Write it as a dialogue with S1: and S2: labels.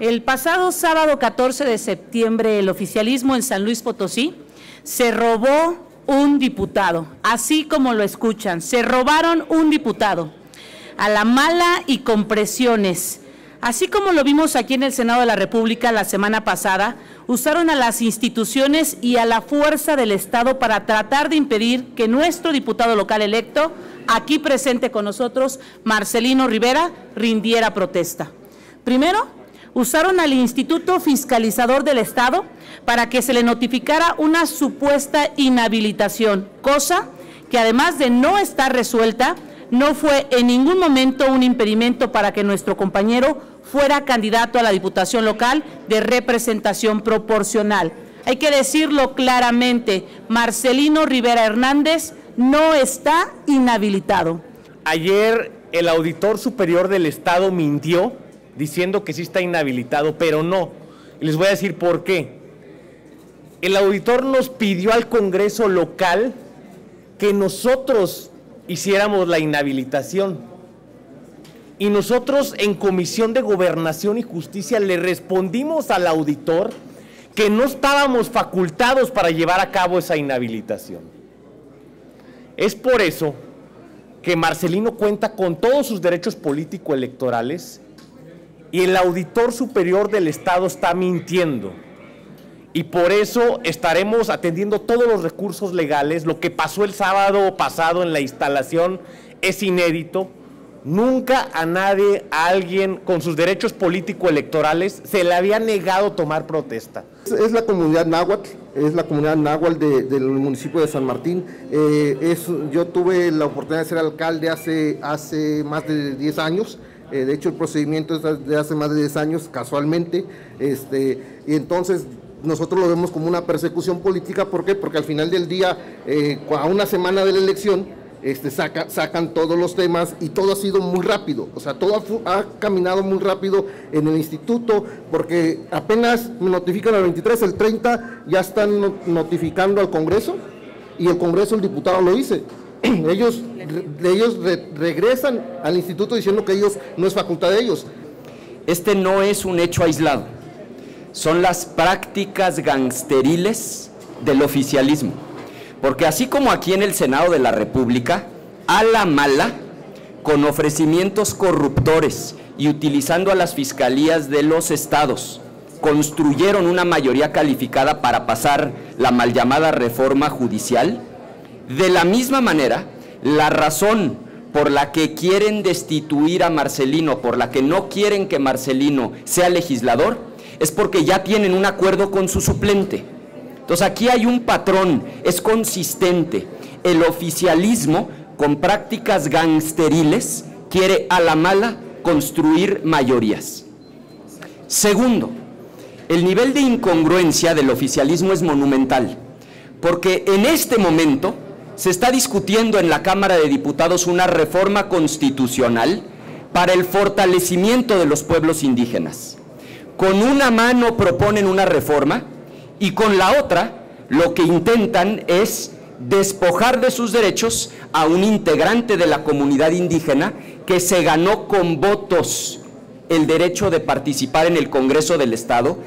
S1: El pasado sábado 14 de septiembre, el oficialismo en San Luis Potosí se robó un diputado, así como lo escuchan, se robaron un diputado a la mala y con presiones. Así como lo vimos aquí en el Senado de la República la semana pasada, usaron a las instituciones y a la fuerza del Estado para tratar de impedir que nuestro diputado local electo, aquí presente con nosotros, Marcelino Rivera, rindiera protesta. Primero, usaron al Instituto Fiscalizador del Estado para que se le notificara una supuesta inhabilitación, cosa que además de no estar resuelta, no fue en ningún momento un impedimento para que nuestro compañero fuera candidato a la Diputación Local de representación proporcional. Hay que decirlo claramente, Marcelino Rivera Hernández no está inhabilitado.
S2: Ayer el auditor superior del Estado mintió diciendo que sí está inhabilitado, pero no. Les voy a decir por qué. El auditor nos pidió al Congreso local que nosotros hiciéramos la inhabilitación. Y nosotros en Comisión de Gobernación y Justicia le respondimos al auditor que no estábamos facultados para llevar a cabo esa inhabilitación. Es por eso que Marcelino cuenta con todos sus derechos político-electorales y el auditor superior del Estado está mintiendo. Y por eso estaremos atendiendo todos los recursos legales. Lo que pasó el sábado pasado en la instalación es inédito. Nunca a nadie, a alguien con sus derechos político-electorales, se le había negado tomar protesta.
S3: Es la comunidad náhuatl, es la comunidad náhuatl del municipio de San Martín. Eh, yo tuve la oportunidad de ser alcalde hace, hace más de 10 años. Eh, de hecho, el procedimiento es de hace más de 10 años, casualmente. Este, y entonces nosotros lo vemos como una persecución política. ¿Por qué? Porque al final del día, eh, a una semana de la elección, este, saca, sacan todos los temas y todo ha sido muy rápido. O sea, todo ha, caminado muy rápido en el instituto, porque apenas me notifican el 23, el 30 ya están notificando al Congreso y el Congreso, el diputado lo dice. ellos ellos regresan al instituto diciendo que ellos no es facultad de ellos.
S4: Este no es un hecho aislado, son las prácticas gangsteriles del oficialismo. Porque así como aquí en el Senado de la República, a la mala, con ofrecimientos corruptores y utilizando a las fiscalías de los estados, construyeron una mayoría calificada para pasar la mal llamada reforma judicial, de la misma manera, la razón por la que quieren destituir a Marcelino, por la que no quieren que Marcelino sea legislador, es porque ya tienen un acuerdo con su suplente. Entonces aquí hay un patrón, es consistente. El oficialismo, con prácticas gangsteriles, quiere a la mala construir mayorías. Segundo, el nivel de incongruencia del oficialismo es monumental, porque en este momento se está discutiendo en la Cámara de Diputados una reforma constitucional para el fortalecimiento de los pueblos indígenas. Con una mano proponen una reforma y con la otra lo que intentan es despojar de sus derechos a un integrante de la comunidad indígena que se ganó con votos el derecho de participar en el Congreso del Estado